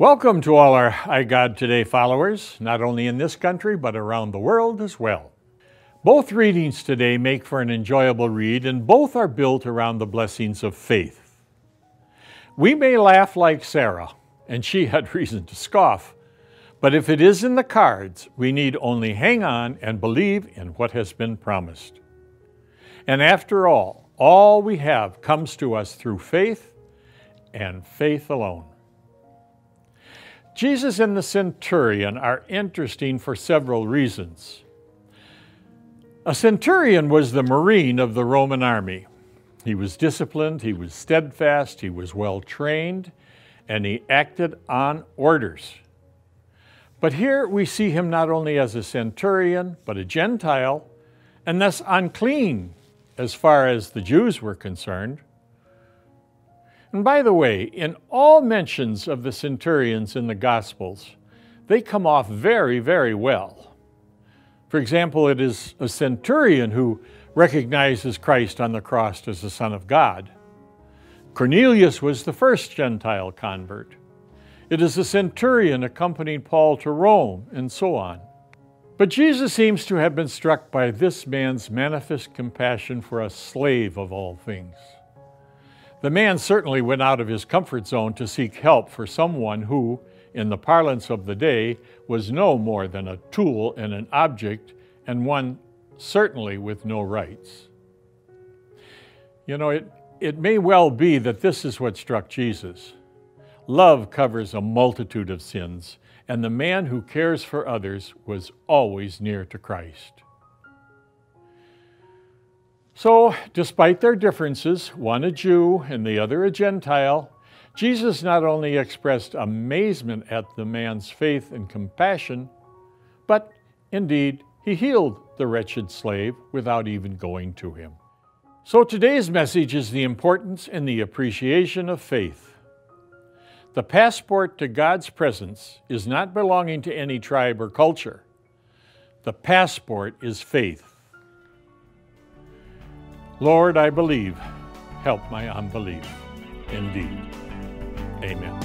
Welcome to all our iGod Today followers, not only in this country, but around the world as well. Both readings today make for an enjoyable read, and both are built around the blessings of faith. We may laugh like Sarah, and she had reason to scoff, but if it is in the cards, we need only hang on and believe in what has been promised. And after all, all we have comes to us through faith and faith alone. Jesus and the centurion are interesting for several reasons. A centurion was the marine of the Roman army. He was disciplined, he was steadfast, he was well trained, and he acted on orders. But here we see him not only as a centurion, but a Gentile, and thus unclean as far as the Jews were concerned. And by the way, in all mentions of the centurions in the Gospels, they come off very, very well. For example, it is a centurion who recognizes Christ on the cross as the Son of God. Cornelius was the first Gentile convert. It is the centurion accompanied Paul to Rome, and so on. But Jesus seems to have been struck by this man's manifest compassion for a slave of all things. The man certainly went out of his comfort zone to seek help for someone who, in the parlance of the day, was no more than a tool and an object, and one certainly with no rights. You know, it, it may well be that this is what struck Jesus. Love covers a multitude of sins, and the man who cares for others was always near to Christ. So, despite their differences, one a Jew and the other a Gentile, Jesus not only expressed amazement at the man's faith and compassion, but indeed, he healed the wretched slave without even going to him. So, today's message is the importance and the appreciation of faith. The passport to God's presence is not belonging to any tribe or culture. The passport is faith. Lord, I believe, help my unbelief indeed. Amen.